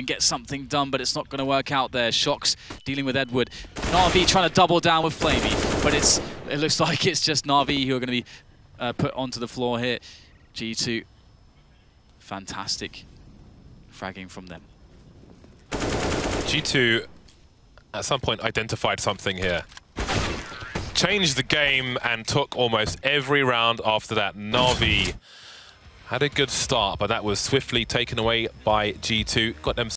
and get something done, but it's not going to work out there. shox dealing with Edward. Na'Vi trying to double down with flamie, but it's it looks like it's just Na'Vi who are going to be uh, put onto the floor here. G2, fantastic fragging from them. G2 at some point identified something here. Changed the game and took almost every round after that. Na'Vi had a good start, but that was swiftly taken away by G2. Got them